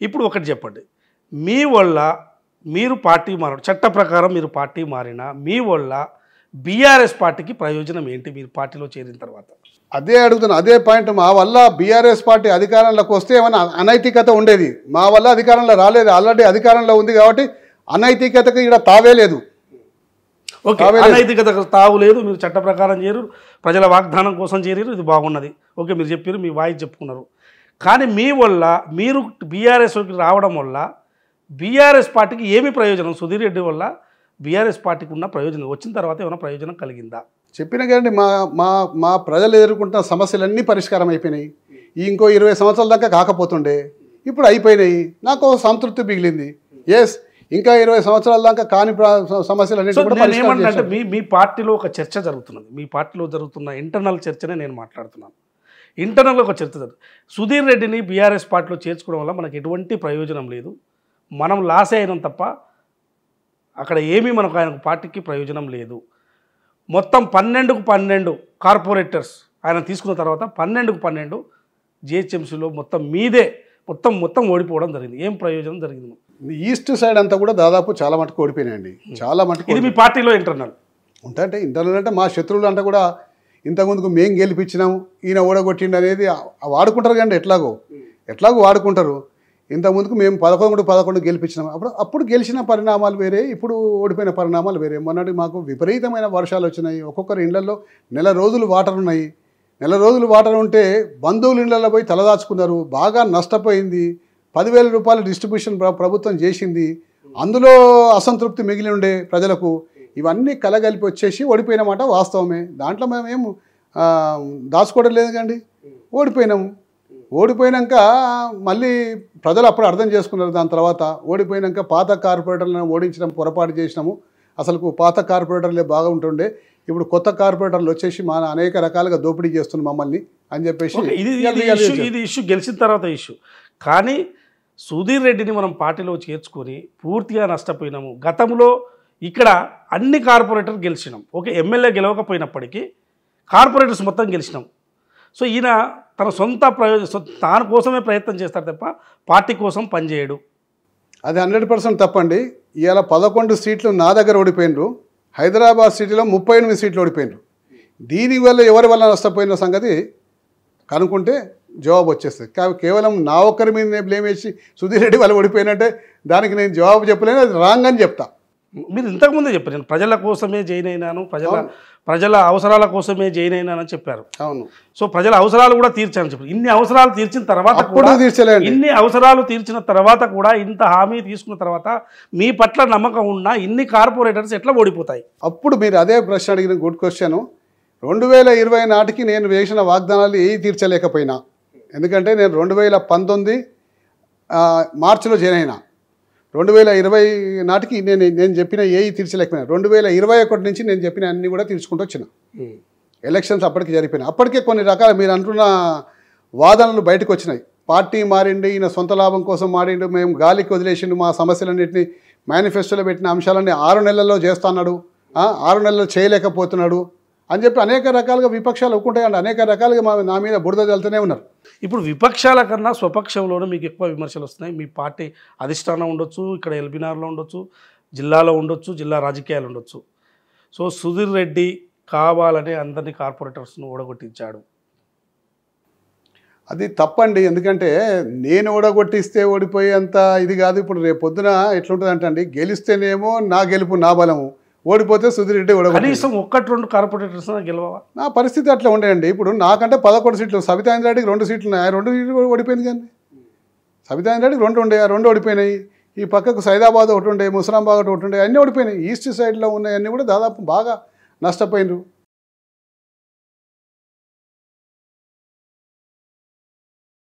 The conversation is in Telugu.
ఇప్పుడు ఒకటి చెప్పండి. మీ వల్ల మీరు పార్టీ మారడం చట్ట ప్రకారం మీరు పార్టీ మారినా మీ వల్ల బీఆర్ఎస్ పార్టీకి ప్రయోజనం ఏంటి? మీరు పార్టీలో చేరిన తర్వాత. అదే అడుగుతున్నా అదే పాయింట్ మా వల్ల బీఆర్ఎస్ పార్టీ అధికారంలోకి వస్తే ఏమైనా అనైతికత ఉండేది? మా వల్ల అధికారంలో రాలేదు. ఆల్రెడీ అధికారంలో ఉంది కాబట్టి అనైతికతకు ఇక్కడ తావే లేదు. ఓకే. అనైతికత తావు లేదు. మీరు చట్ట ప్రకారం చేరు ప్రజల వాగ్దానం కోసం చేరారు. ఇది బాగున్నది. ఓకే మీరు చెప్పారు మీ వాయిస్ చెప్పుకున్నారు. కానీ మీ వల్ల మీరు బీఆర్ఎస్కి రావడం వల్ల బీఆర్ఎస్ పార్టీకి ఏమి ప్రయోజనం? సుధీర్ రెడ్డి వల్ల బీఆర్ఎస్ పార్టీకి ఉన్న ప్రయోజనం వచ్చిన తర్వాత ఏమైనా ప్రయోజనం కలిగిందా? చెప్పిన కానీ మా మా మా ప్రజలు ఎదుర్కొంటున్న సమస్యలన్నీ పరిష్కారం అయిపోయినాయి. ఇంకో ఇరవై సంవత్సరాల దాకా కాకపోతుండే ఇప్పుడు అయిపోయినాయి. నాకు సంతృప్తి మిగిలింది. ఎస్ ఇంకా ఇరవై సంవత్సరాల దాకా కాని ప్ర- సమస్యలన్నిటి సో కూడా నేను పరిష్కారం ఏమంటే చేశాం. మీ మీ పార్టీలో ఒక చర్చ జరుగుతున్నది. మీ పార్టీలో జరుగుతున్న ఇంటర్నల్ చర్చనే నేను మాట్లాడుతున్నాను. ఇంటర్నల్ ఒక చర్చ జరుగుతుంది సుధీర్ రెడ్డిని బీఆర్ఎస్ పార్టీలో చేర్చుకోవడం వల్ల మనకు ఎటువంటి ప్రయోజనం లేదు. మనం లాసే అయినాం తప్ప అక్కడ ఏమీ మనకు ఆయన పార్టీకి ప్రయోజనం లేదు. మొత్తం పన్నెండుకు పన్నెండు కార్పొరేటర్స్ ఆయన తీసుకున్న తర్వాత పన్నెండుకు పన్నెండు జిహెచ్ఎంసీలో మొత్తం మీదే మొత్తం మొత్తం ఓడిపోవడం జరిగింది. ఏం ప్రయోజనం జరిగింది? ఈస్ట్ సైడ్ అంతా కూడా దాదాపు చాలా మటుకు ఓడిపోయినాయండి. చాలా మటుకు ఇది మీ పార్టీలో ఇంటర్నల్. ఉంటాయంటే ఇంటర్నల్ అంటే మా శత్రువులు అంతా కూడా ఇంతకుముందుకు మేం గెలిపించినాము ఈయన ఓడగొట్టిండు అనేది వాడుకుంటారు కానీ ఎట్లాగో. ఎట్లాగో వాడుకుంటారు. ఇంతకుముందుకు మేము పదకొండు పదకొండు గెలిపించినాము అప్పుడు అప్పుడు గెలిచిన పరిణామాలు వేరే ఇప్పుడు ఓడిపోయిన పరిణామాలు వేరే. మొన్నటి మాకు విపరీతమైన వర్షాలు వచ్చినాయి. ఒక్కొక్కరి ఇళ్ళలో నెల రోజులు వాటర్ ఉన్నాయి. నెల రోజులు వాటర్ ఉంటే బంధువుల ఇళ్ళలో పోయి తలదాచుకున్నారు బాగా నష్టపోయింది. పదివేల రూపాయల డిస్ట్రిబ్యూషన్ ప్రభుత్వం చేసింది. అందులో అసంతృప్తి మిగిలి ఉండే ప్రజలకు ఇవన్నీ కలగలిపి వచ్చేసి ఓడిపోయినమాట వాస్తవమే. దాంట్లో మేమేం ఆ, దాచుకోవడం లేదు కండి ఓడిపోయినాము. ఓడిపోయినాక మళ్ళీ ప్రజలు అప్పుడు అర్థం చేసుకున్నారు దాని తర్వాత. ఓడిపోయినాక పాత కార్పొరేటర్లను ఓడించడం పొరపాటు చేసినాము. అసలు పాత కార్పొరేటర్లే బాగా ఉంటుండే ఇప్పుడు కొత్త కార్పొరేటర్లు వచ్చేసి మన అనేక రకాలుగా దోపిడీ చేస్తున్నారు మమ్మల్ని అని చెప్పేసి. ఇది ఇష్యూ గెలిచిన తర్వాత ఇష్యూ. కానీ సుధీర్ రెడ్డిని మనం పార్టీలో చేర్చుకొని పూర్తిగా నష్టపోయినాము. గతంలో ఇక్కడ అన్ని కార్పొరేటర్ గెలిచినాం. ఒక ఎమ్మెల్యే గెలవకపోయినప్పటికీ కార్పొరేటర్స్ మొత్తం గెలిచినాం. సో ఈయన తన సొంత ప్రయోజనం తాను కోసమే ప్రయత్నం చేస్తాడు తప్ప పార్టీ కోసం పనిచేయడు అది హండ్రెడ్ పర్సెంట్ తప్పండి. ఇవాళ పదకొండు సీట్లు నా దగ్గర ఓడిపోయినరు హైదరాబాద్ సిటీలో ముప్పై ఎనిమిది సీట్లు ఓడిపోయినరు దీనివల్ల ఎవరి వల్ల నష్టపోయిన సంగతి కనుక్కుంటే జవాబు వచ్చేస్తుంది. కాబట్టి కేవలం నా ఒక్కరి మీద బ్లేమ్ వేసి సుధీర్ రెడ్డి వాళ్ళు ఓడిపోయినట్టే దానికి నేను జవాబు చెప్పలేను అది రాంగ్ అని చెప్తా. మీరు ఇంతకుముందే చెప్పారు నేను ప్రజల కోసమే జైన్ అయినాను ప్రజల ప్రజల అవసరాల కోసమే జైన్ అయినానని చెప్పారు. అవును. సో ప్రజల అవసరాలు కూడా తీర్చాను చెప్పి ఇన్ని అవసరాలు తీర్చిన తర్వాత కూడా ఇన్ని అవసరాలు తీర్చిన తర్వాత కూడా ఇంత హామీ తీసుకున్న తర్వాత మీ పట్ల నమ్మకం ఉన్న ఇన్ని కార్పొరేటర్స్ ఎట్లా ఓడిపోతాయి? అప్పుడు మీరు అదే ప్రశ్న అడిగిన గుడ్ క్వశ్చన్ రెండు వేల ఇరవై నాటికి నేను వేసిన వాగ్దానాలు ఏ తీర్చలేకపోయినా. ఎందుకంటే నేను రెండు వేల పంతొమ్మిది మార్చిలో జాయిన్ అయినా. రెండు వేల ఇరవై నాటికి నేను నేను చెప్పిన ఏ తీర్చలేకపోయినా రెండు వేల ఇరవై ఒకటి నుంచి నేను చెప్పిన అన్ని కూడా తీర్చుకుంటూ వచ్చిన. ఎలక్షన్స్ అప్పటికి జరిగిపోయినాయి అప్పటికే కొన్ని రకాల మీరు అంటున్న వాదనలు బయటకు వచ్చినాయి. పార్టీ మారిండి ఈయన సొంత లాభం కోసం మారిండు మేము గాలికి వదిలేసిండు మా సమస్యలన్నింటినీ మేనిఫెస్టోలో పెట్టిన అంశాలన్నీ ఆరు నెలల్లో చేస్తున్నాడు ఆరు నెలల్లో చేయలేకపోతున్నాడు అని చెప్పి అనేక రకాలుగా విపక్షాలు ఒప్పుకుంటాయండి. అనేక రకాలుగా మా నా మీద బురద చల్లుతూనే ఉన్నారు. ఇప్పుడు విపక్షాల కన్నా స్వపక్షంలోనే మీకు ఎక్కువ విమర్శలు వస్తున్నాయి. మీ పార్టీ అధిష్టానం ఉండొచ్చు ఇక్కడ ఎల్బినార్లో ఉండొచ్చు జిల్లాలో ఉండొచ్చు జిల్లా రాజకీయాలు ఉండొచ్చు. సో సుధీర్ రెడ్డి కావాలని అందరినీ కార్పొరేటర్స్ను ఓడగొట్టించాడు. అది తప్పండి. ఎందుకంటే నేను ఓడగొట్టిస్తే ఓడిపోయేంత ఇది కాదు. ఇప్పుడు రేపు పొద్దున ఎట్లుంటుంది అండి గెలిస్తేనేమో నా గెలుపు నా బలము. ఓడిపోతే సుధీర్ రెడ్డి కనీసం ఒక్కటి రెండు కార్పొరేటర్స్ గెలవవా? నా పరిస్థితి అట్లా ఉండేయండి. ఇప్పుడు నాకంటే పదకొండు సీట్లు సబితా రెడ్డికి రెండు సీట్లు ఉన్నాయి ఆ రెండు సీట్లు ఓడిపోయింది కానీ. సబితా రెడ్డికి రెండు ఉండే ఆ రెండు ఓడిపోయినాయి. ఈ పక్కకు సైదాబాద్ ఒకటి ఉండే ముసలాంబాద్ ఒకటి ఉండే అన్నీ ఓడిపోయినాయి. ఈస్ట్ సైడ్లో ఉన్నాయన్నీ కూడా దాదాపు బాగా నష్టపోయినారు.